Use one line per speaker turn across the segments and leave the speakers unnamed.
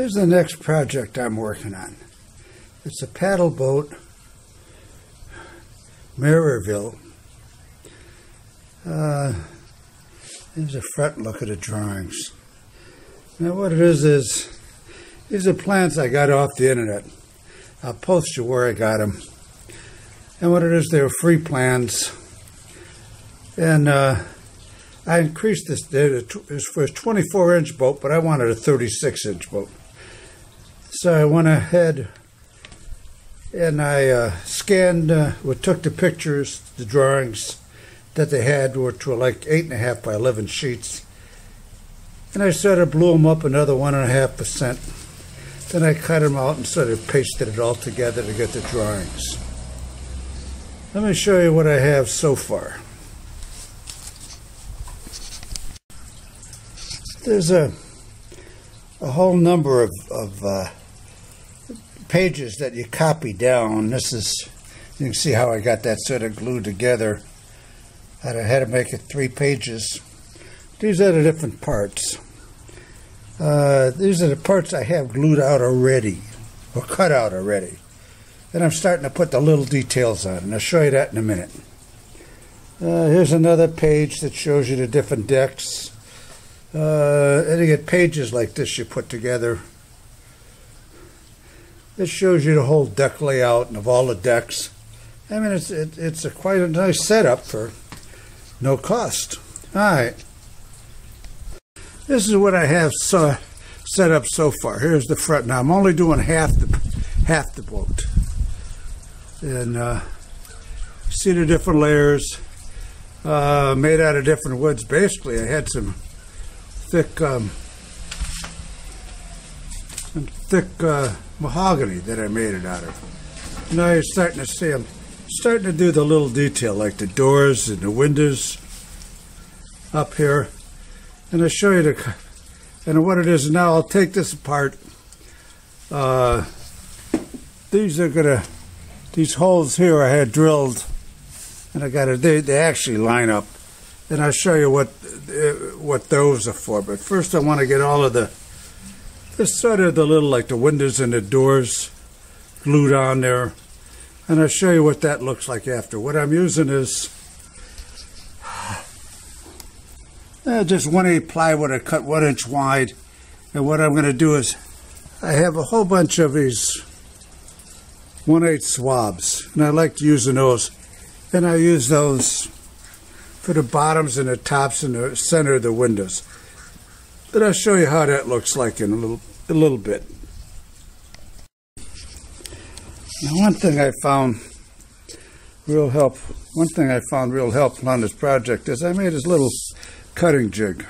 Here's the next project I'm working on. It's a paddle boat, Mirrorville. Uh, here's a front look at the drawings. Now what it is is, these are plans I got off the internet. I'll post you where I got them. And what it is, they're free plans. And uh, I increased this, it was a 24 inch boat, but I wanted a 36 inch boat. So I went ahead and I uh, scanned, uh, took the pictures, the drawings that they had, which were like eight and a half by 11 sheets. And I sort of blew them up another one and a half percent. Then I cut them out and sort of pasted it all together to get the drawings. Let me show you what I have so far. There's a a whole number of, of uh, pages that you copy down. This is, you can see how I got that sort of glued together. I had to make it three pages. These are the different parts. Uh, these are the parts I have glued out already, or cut out already. And I'm starting to put the little details on, and I'll show you that in a minute. Uh, here's another page that shows you the different decks. Uh, and you get pages like this you put together it shows you the whole deck layout and of all the decks. I mean, it's it, it's a quite a nice setup for no cost. All right. This is what I have so, set up so far. Here's the front. Now I'm only doing half the half the boat, and uh, see the different layers uh, made out of different woods. Basically, I had some thick, um, some thick. Uh, mahogany that I made it out of. Now you're starting to see I'm starting to do the little detail like the doors and the windows up here. And I'll show you the and what it is now. I'll take this apart. Uh, these are gonna these holes here I had drilled, and I got it. They, they actually line up, and I'll show you what uh, what those are for. But first, I want to get all of the sort of the little like the windows and the doors glued on there. And I'll show you what that looks like after. What I'm using is uh, just one eight plywood I cut one inch wide. And what I'm going to do is I have a whole bunch of these one eight swabs. And I like to using those. And I use those for the bottoms and the tops and the center of the windows. But I'll show you how that looks like in a little a little bit. Now, one thing I found real help. One thing I found real helpful on this project is I made this little cutting jig.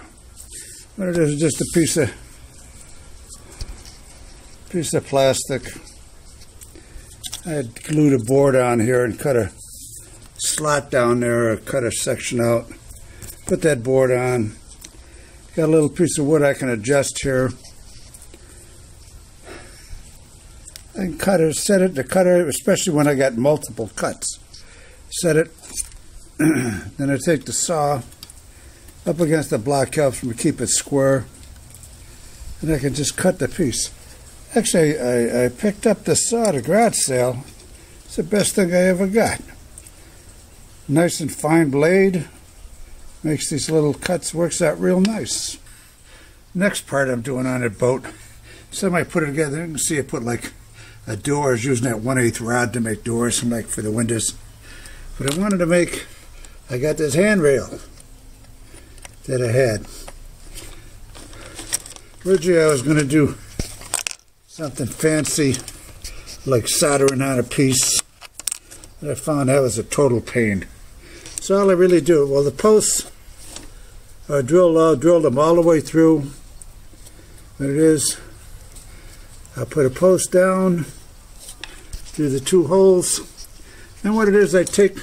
What it is just a piece of piece of plastic. I had glued a board on here and cut a slot down there, or cut a section out. Put that board on. Got a little piece of wood I can adjust here. And cutter, set it, the cutter, especially when I got multiple cuts. Set it, then I take the saw up against the block helps me keep it square, and I can just cut the piece. Actually, I, I picked up the saw at a garage sale. It's the best thing I ever got. Nice and fine blade. Makes these little cuts, works out real nice. Next part I'm doing on a boat. Somebody put it together. You can see I put like a door. I was using that 1 8 rod to make doors like for the windows. But I wanted to make, I got this handrail that I had. Originally I was going to do something fancy like soldering on a piece. But I found that was a total pain. So all I really do, well the posts are drilled out, drilled them all the way through. What it is, I put a post down through the two holes. And what it is, I take,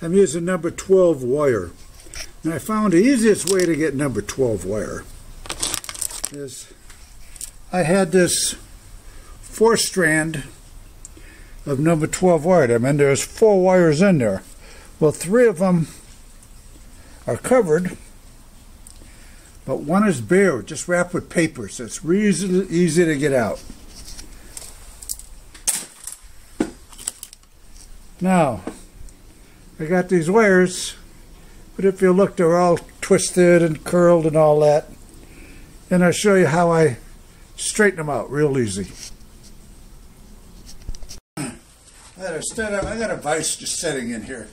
I'm using number 12 wire. And I found the easiest way to get number 12 wire is I had this four strand of number 12 wire. I mean, there's four wires in there. Well, three of them are covered but one is bare, just wrapped with paper, so it's reasonably easy to get out. Now, I got these wires, but if you look, they're all twisted and curled and all that. And I'll show you how I straighten them out real easy. I got a, stand up, I got a vise just sitting in here.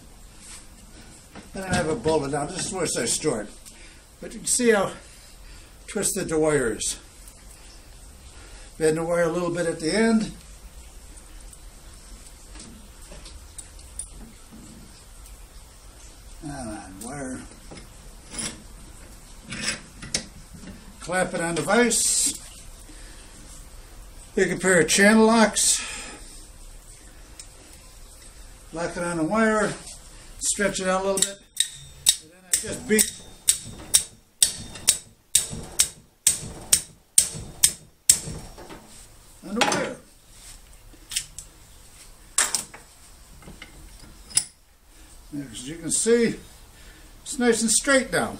And I have a bullet now. This is where I store it. But you can see how twisted the wire is. Bend the wire a little bit at the end. On, wire. Clamp it on the vise. Take a pair of channel locks. Lock it on the wire. Stretch it out a little bit. And then I just beat on the wire. As you can see, it's nice and straight now.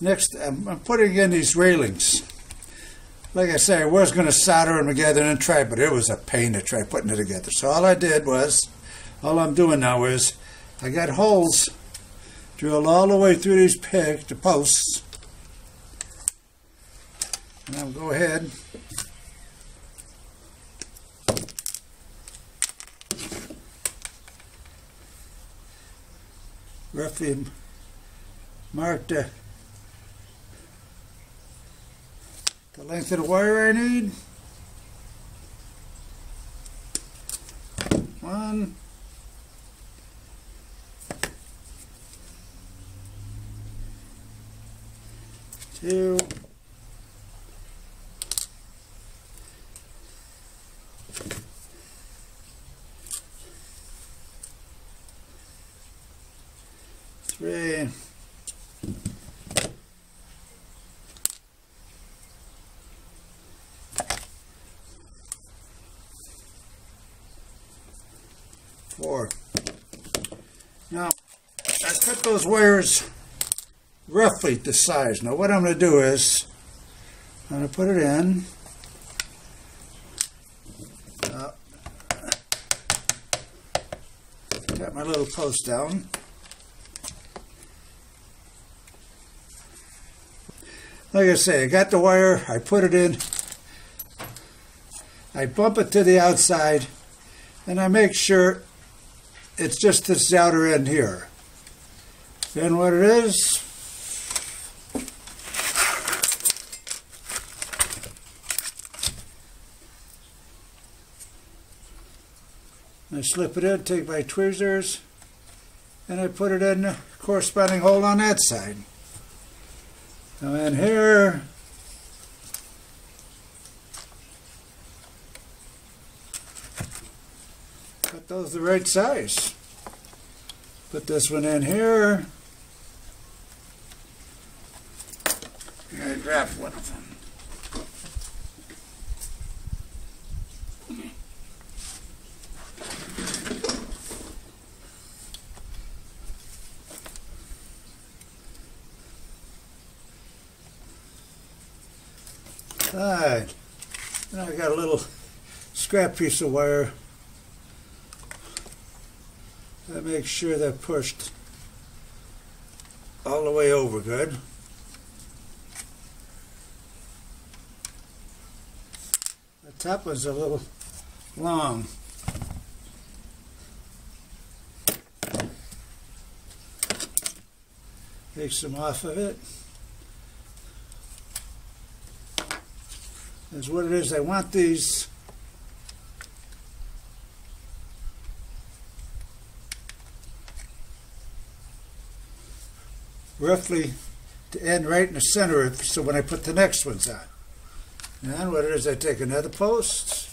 Next, I'm putting in these railings. Like I say, I was going to solder them together and try, but it was a pain to try putting it together. So all I did was, all I'm doing now is, I got holes drilled all the way through these pegs, the posts. And I'll go ahead roughly mark the, the length of the wire I need. One. Two. three. Four. Now, I cut those wires roughly the size. Now what I'm going to do is, I'm going to put it in. Uh, got my little post down. like I say, I got the wire, I put it in, I bump it to the outside, and I make sure it's just this outer end here. Then what it is, I slip it in, take my tweezers, and I put it in the corresponding hole on that side. Come in here. Those the right size. Put this one in here. I grab one of them. Alright, now I got a little scrap piece of wire. Makes sure they're pushed all the way over good. The top was a little long. Take some off of it. That's what it is. I want these roughly to end right in the center of, so when I put the next ones on. And what it is, I take another post,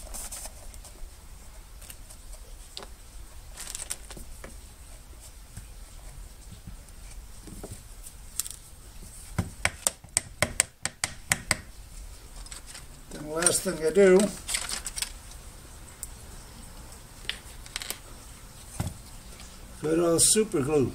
then the last thing I do good old super glue.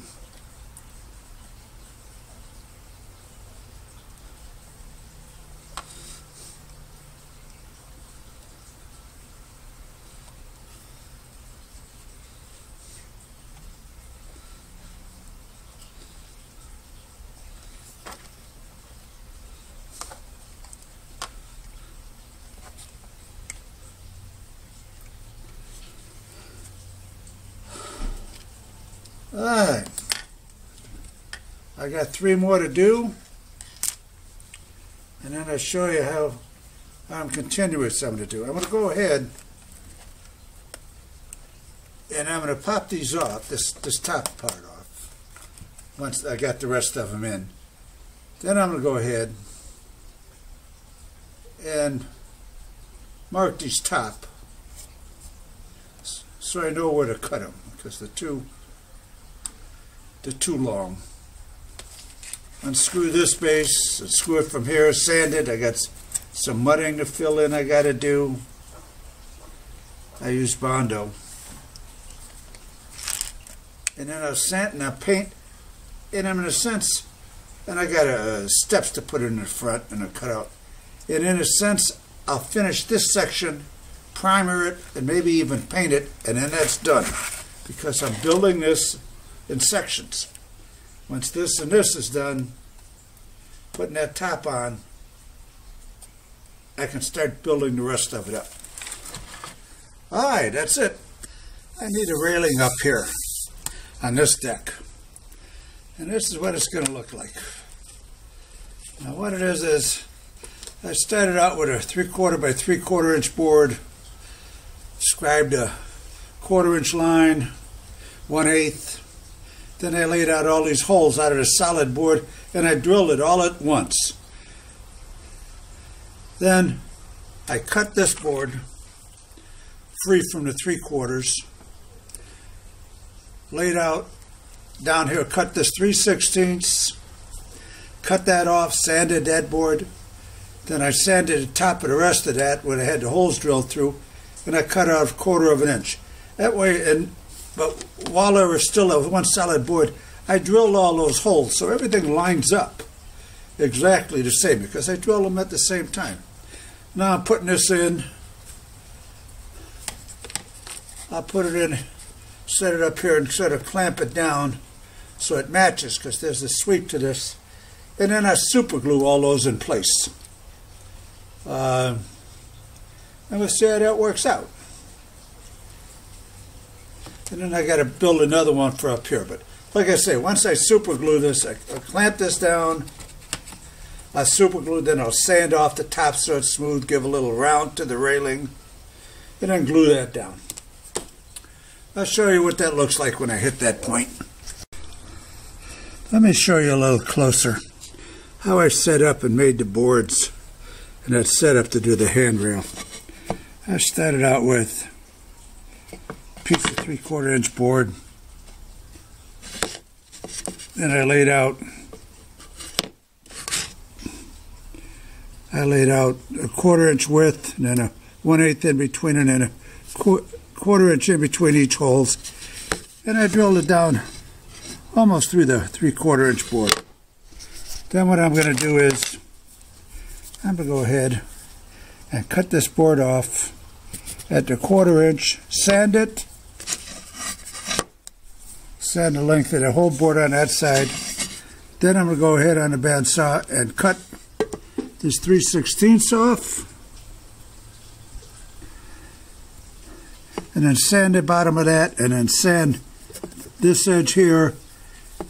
Alright. I got three more to do. And then I'll show you how I'm continuing some to do. I'm going to go ahead and I'm going to pop these off, this, this top part off, once I got the rest of them in. Then I'm going to go ahead and mark these top so I know where to cut them because they're too, they're too long. Unscrew this base, screw it from here, sand it. I got some mudding to fill in I got to do. I use Bondo. And then I'll sand and I'll paint, and I'm in a sense, and I got uh, steps to put in the front and a cutout. And in a sense, I'll finish this section, primer it, and maybe even paint it, and then that's done. Because I'm building this in sections. Once this and this is done, putting that top on, I can start building the rest of it up. All right, that's it. I need a railing up here on this deck. And this is what it's going to look like. Now what it is is I started out with a three quarter by three quarter inch board, scribed a quarter inch line, one eighth. Then I laid out all these holes out of the solid board and I drilled it all at once. Then I cut this board free from the three quarters, laid out down here, cut this 3 sixteenths, cut that off, sanded that board. Then I sanded the top of the rest of that when I had the holes drilled through, and I cut out a quarter of an inch. That way, and but while there was still a one solid board, I drilled all those holes so everything lines up exactly the same because I drilled them at the same time. Now I'm putting this in. I'll put it in, set it up here and sort of clamp it down so it matches because there's a sweep to this. And then I super glue all those in place. Uh, and we'll see how that works out. And then I got to build another one for up here. But like I say, once I super glue this, I, I clamp this down. I super glue, then I'll sand off the top so it's smooth, give a little round to the railing, and then glue that down. I'll show you what that looks like when I hit that point. Let me show you a little closer how I set up and made the boards and that setup to do the handrail. I started out with piece of three quarter inch board. Then I laid out I laid out a quarter inch width and then a one eighth in between and then a qu quarter inch in between each holes. And I drilled it down almost through the three quarter inch board. Then what I'm going to do is I'm going to go ahead and cut this board off at the quarter inch, sand it, sand the length of the whole board on that side. Then I'm going to go ahead on the bandsaw and cut this 3 16ths off. And then sand the bottom of that and then sand this edge here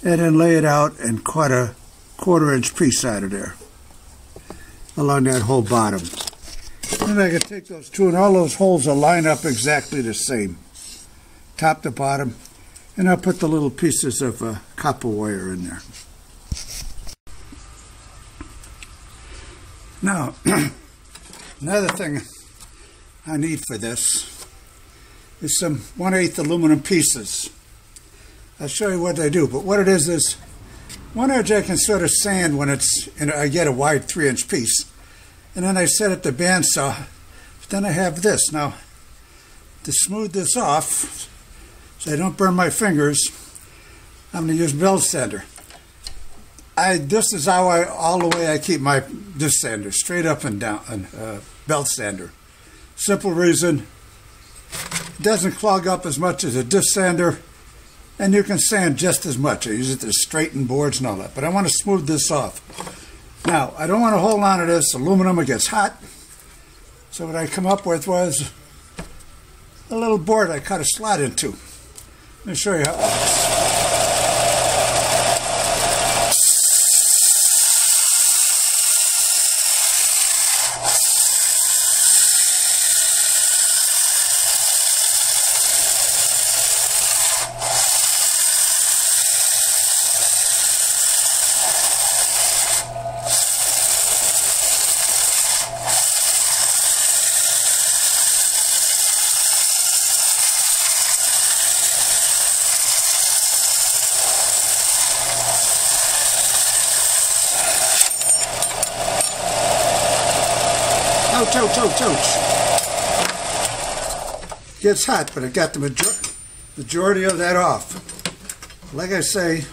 and then lay it out and cut a quarter inch piece out of there along that whole bottom. Then I can take those two and all those holes will line up exactly the same, top to bottom, and I'll put the little pieces of uh, copper wire in there. Now, another thing I need for this is some 1 8 aluminum pieces. I'll show you what they do, but what it is is one edge I can sort of sand when it's, and I get a wide 3 inch piece, and then I set it to bandsaw. But then I have this. Now, to smooth this off, so I don't burn my fingers, I'm going to use belt sander. I this is how I all the way I keep my disc sander straight up and down uh, belt sander. Simple reason it doesn't clog up as much as a disc sander, and you can sand just as much. I use it to straighten boards and all that, but I want to smooth this off. Now I don't want to hold on to this aluminum; it gets hot. So what I come up with was a little board I cut a slot into. Let me show you how Ouch, ouch, ouch, ouch. Gets hot, but I got the major- majority of that off. Like I say,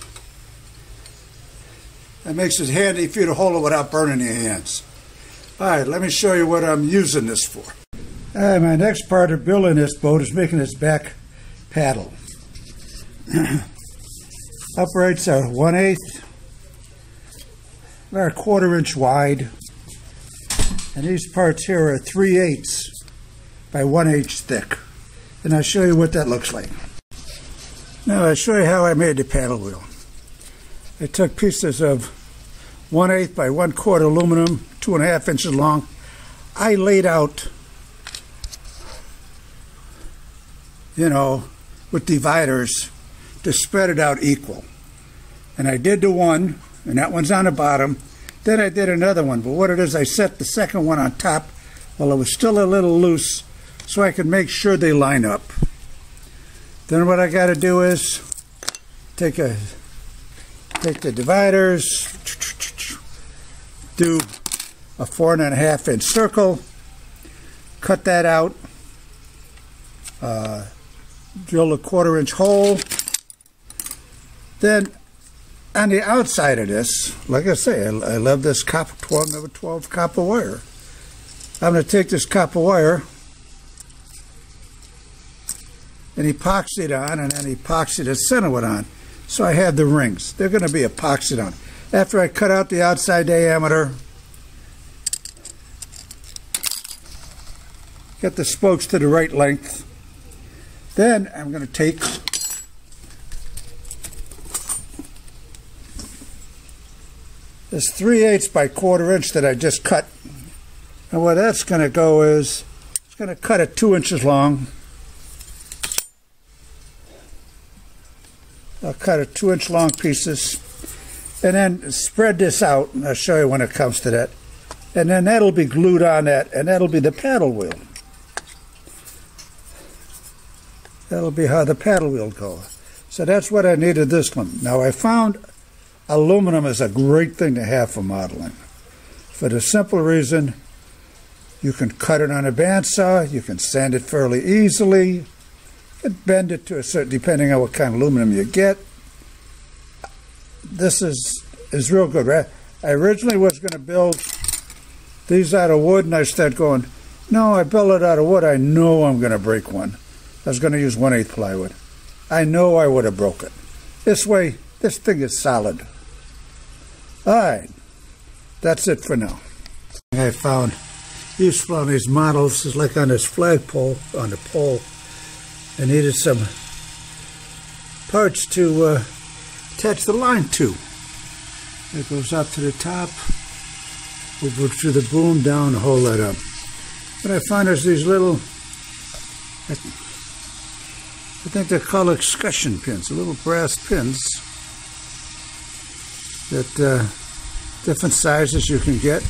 that makes it handy for you to hold it without burning your hands. All right, let me show you what I'm using this for. All right, my next part of building this boat is making its back paddle. Uprights are one eighth, they're a quarter inch wide, and these parts here are three eighths by one inch thick. And I'll show you what that looks like. Now I'll show you how I made the paddle wheel. I took pieces of one eighth by one quarter aluminum, two and a half inches long. I laid out, you know, with dividers to spread it out equal. And I did the one, and that one's on the bottom. Then I did another one, but what it is, I set the second one on top while it was still a little loose so I could make sure they line up. Then what I got to do is take a take the dividers, do a four and a half inch circle, cut that out, uh, drill a quarter inch hole. Then on the outside of this, like I say, I, I love this copper 12 number 12 copper wire. I'm going to take this copper wire and epoxy it on, and then epoxy the center one on. So I have the rings. They're going to be epoxied on. After I cut out the outside diameter, get the spokes to the right length. Then I'm going to take this 3 eighths by quarter inch that I just cut. And where that's going to go is it's going to cut it two inches long. I'll cut it two inch long pieces and then spread this out. And I'll show you when it comes to that. And then that'll be glued on that, and that'll be the paddle wheel. That'll be how the paddle wheel goes. So that's what I needed this one. Now I found aluminum is a great thing to have for modeling. For the simple reason you can cut it on a bandsaw, you can sand it fairly easily, can bend it to a certain depending on what kind of aluminum you get. This is is real good. I originally was going to build these out of wood, and I started going, no, I built it out of wood. I know I'm going to break one. I was going to use one eighth plywood. I know I would have broke it. This way, this thing is solid. All right, that's it for now. I found useful on these models is like on this flagpole, on the pole. I needed some parts to uh, attach the line to. It goes up to the top, over to the boom, down, hold that up. But I find there's these little, I, think they're called escutcheon pins, little brass pins that uh, different sizes you can get.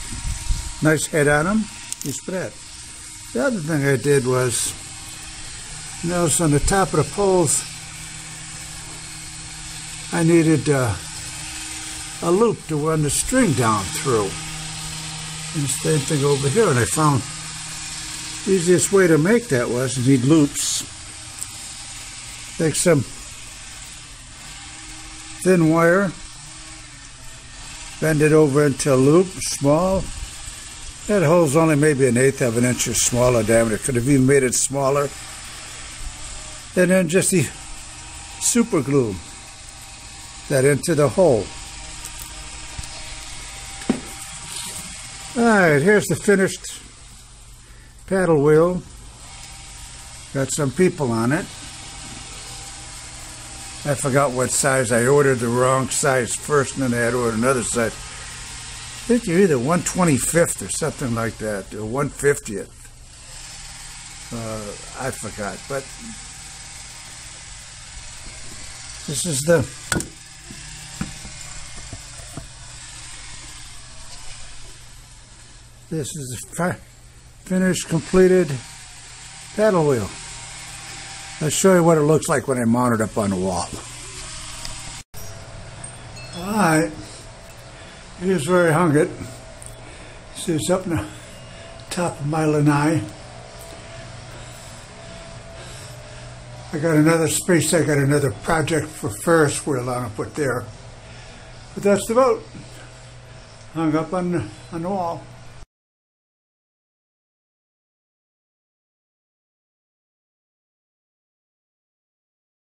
Nice head on them. You spread. The other thing I did was notice on the top of the poles I needed uh, a loop to run the string down through. And the same thing over here, and I found the easiest way to make that was you need loops. Take some thin wire, bend it over into a loop, small. That hole's only maybe an eighth of an inch or smaller diameter. Could have even made it smaller. And then just the super glue that into the hole. Alright, here's the finished paddle wheel. Got some people on it. I forgot what size. I ordered the wrong size first, and then I had to order another size. I think you're either 125th or something like that, or 150th. Uh, I forgot, but this is the this is the finished, completed paddle wheel. I'll show you what it looks like when I mount it up on the wall. All right, here's where I hung it. See, it's up in the top of my lanai. I got another space. I got another project for Ferris wheel I'm gonna put there. But that's the boat hung up on on the wall.